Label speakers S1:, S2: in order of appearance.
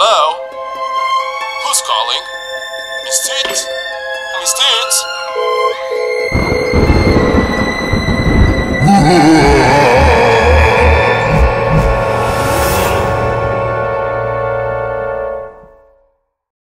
S1: Hello? Who's calling? Miss Toots? Miss Toots?